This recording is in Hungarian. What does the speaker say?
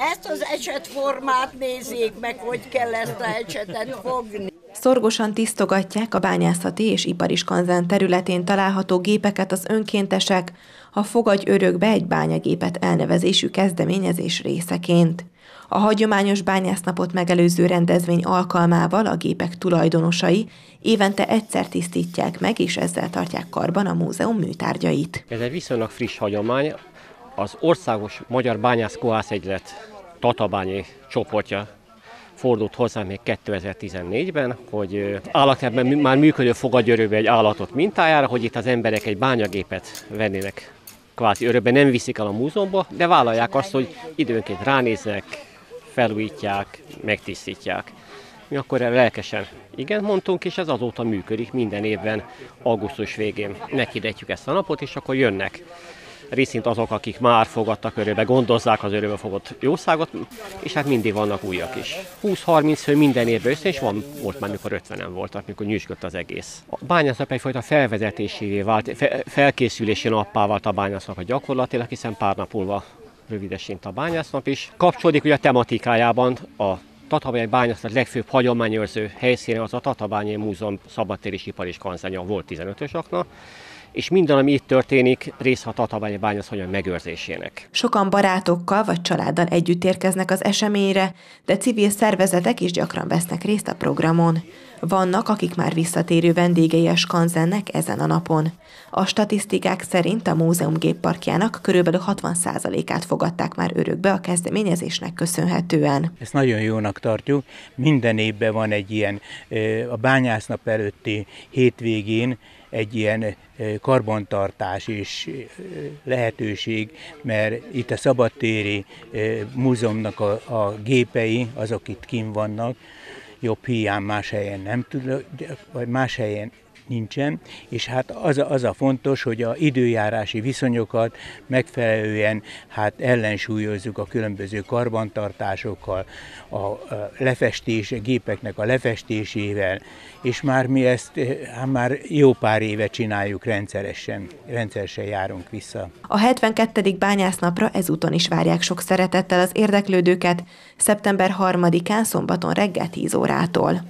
Ezt az esetformát nézzék meg, hogy kell ezt a esetet fogni. Szorgosan tisztogatják a bányászati és ipariskanzen területén található gépeket az önkéntesek, a Fogadj Örökbe egy bányagépet elnevezésű kezdeményezés részeként. A hagyományos bányásznapot megelőző rendezvény alkalmával a gépek tulajdonosai évente egyszer tisztítják meg, és ezzel tartják karban a múzeum műtárgyait. Ez egy viszonylag friss hagyomány. Az Országos Magyar Bányász Kohász Egylet Tatabányi csoportja fordult hozzám még 2014-ben, hogy állatkertben már működő fogadjörőbe egy állatot mintájára, hogy itt az emberek egy bányagépet vennének kvázi örökbe, nem viszik el a múzeumba, de vállalják azt, hogy időnként ránéznek, felújítják, megtisztítják. Mi akkor erre lelkesen igen mondtunk, és ez azóta működik minden évben augusztus végén. Nekidetjük ezt a napot, és akkor jönnek részint azok, akik már fogadtak örökbe, gondozzák az örökbe fogott jószágot, és hát mindig vannak újak is. 20-30 fő minden évben össze, és van, volt már, mikor 50-en voltak, mikor nyüzsgött az egész. A bányászat egyfajta felvezetésévé vált, fe, felkészülési nappá vált a bányásznak a gyakorlatilag, hiszen pár nap múlva rövidesen a bányásznap is. Kapcsolódik ugye a tematikájában a Tatabány bányászat legfőbb hagyományőrző helyszíne az a Tatabányi Múzeum szabadtéri ipari kanzanya volt 15-ös akna, és minden, ami itt történik, része a Tatabányi bányászhagyomány megőrzésének. Sokan barátokkal vagy családdal együtt érkeznek az eseményre, de civil szervezetek is gyakran vesznek részt a programon. Vannak, akik már visszatérő vendégei a skanzennek ezen a napon. A statisztikák szerint a múzeum gépparkjának körülbelül 60%-át fogadták már örökbe a kezdeményezésnek köszönhetően. Ezt nagyon jónak tartjuk. Minden évben van egy ilyen, a bányásznap előtti hétvégén egy ilyen karbantartás és lehetőség, mert itt a szabadtéri múzeumnak a, a gépei, azok itt kim vannak, jobb hiány más helyen nem tud, vagy más helyen nincsen, és hát az a, az a fontos, hogy a időjárási viszonyokat megfelelően hát ellensúlyozzuk a különböző karbantartásokkal, a lefestés, a gépeknek a lefestésével, és már mi ezt hát már jó pár éve csináljuk rendszeresen, rendszeresen járunk vissza. A 72. bányásznapra ezúton is várják sok szeretettel az érdeklődőket, szeptember 3-án szombaton reggel 10 órától.